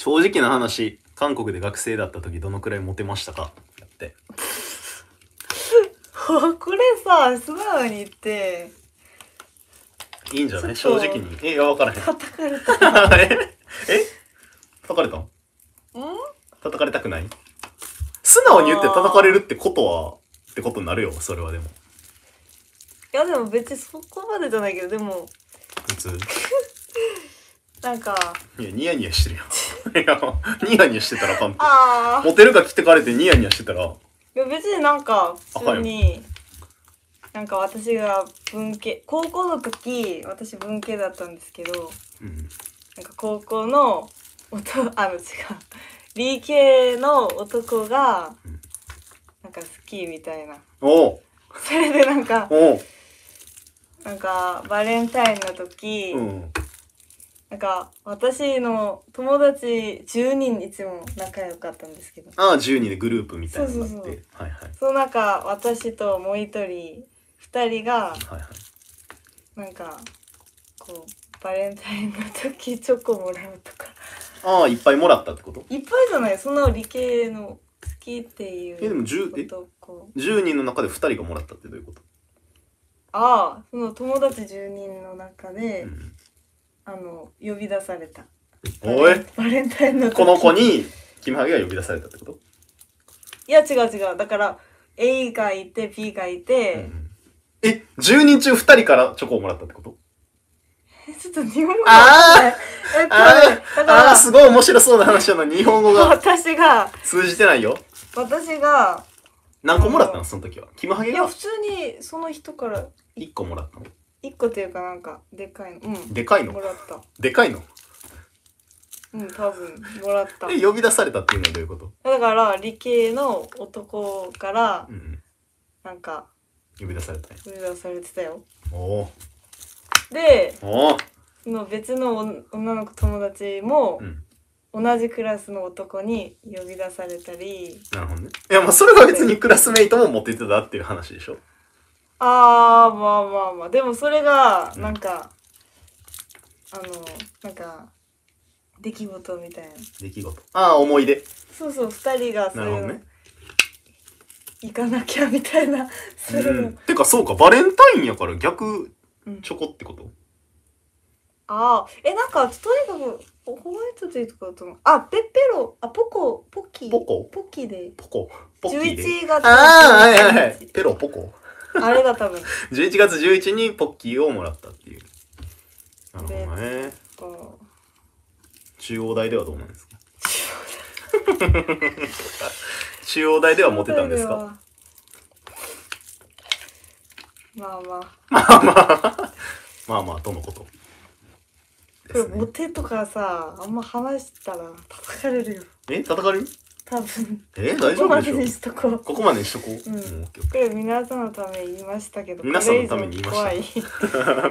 正直な話韓国で学生だった時どのくらいモテましたか？だって。これさ素直に言って。いいんじゃない？正直に。えいや分からへん。叩かれた。え？え？叩かれたん？ん？叩かれたくない？素直に言って叩かれるってことはってことになるよそれはでも。いやでも別にそこまでじゃないけどでも。普通？なんか。いやニヤニヤしてるよいやニヤニヤしてたらあかんってああモテるか来てかれてニヤニヤしてたら。いや別になんか普通になんか私が文系高校の時私文系だったんですけどうん。なんか高校のおとあの違う。理系の男がうん。なんか好きみたいな。おう。それでなんかおう。なんかバレンタインの時、うんなんか私の友達10人いつも仲良かったんですけど。ああ10人でグループみたいなのがあって。そうそうはいはい。その中私ともう一人2人がはいはい。なんかこうバレンタインの時チョコもらうとか。ああいっぱいもらったってこと？いっぱいじゃないその理系の好きっていうえでも10え？男。10人の中で2人がもらったってどういうこと、ああその友達10人の中で、うんあの呼び出された。おい。バレンタインの時。この子にキムハゲが呼び出されたってこと、いや違う違う。だから A がいて B がいて、うんえ10人中2人からチョコをもらったってこと？えちょっと日本語あー。えっあだからああーすごい面白そうな話なのに日本語が私が通じてないよ。私が何個もらったの？その時は。キムハゲが？いや普通にその人から。1個もらったの？1個っていうかなんかでかいの。うん。でかいの？もらった。でかいの？うん多分もらった。え呼び出されたっていうのはどういうこと、だから理系の男からうんうん、なんか呼び出されたね呼び出されてたよ。おおでおの別の女女の子友達もうん。同じクラスの男に呼び出されたり。なるほどね。いやまあそれは別にクラスメイトもモテてたっていう話でしょあーまあまあまあ。でもそれがなんか、あのなんか出来事みたいな。出来事。ああ思い出。そうそう2人がそういうの、なるほどね。行かなきゃみたいなそういうの、うん、てかそうかバレンタインやから逆うん。チョコってこと？ああえなんかとにかくホワイトデーとかだと思う。あペッペロあポコポッキ。ーポコ？ポッキーで。ポコ？ポッキーで11月ああはいはいはい。ペロポコ？あれが多分。11月11にポッキーをもらったっていう。なるほどね。こ中央大ではどうなんですか？中央大ではうモテたんですか？まあまあ。まあまあ。まあまあとのこと。これモテとかさあんま話したら叩かれるよ。え叩かれる？多分。えここまで大丈夫でしょ？にしとこう。ここまでにしとこう、うん。もうオッケーオッケー。これ皆さんのために言いましたけど皆さんのために言いました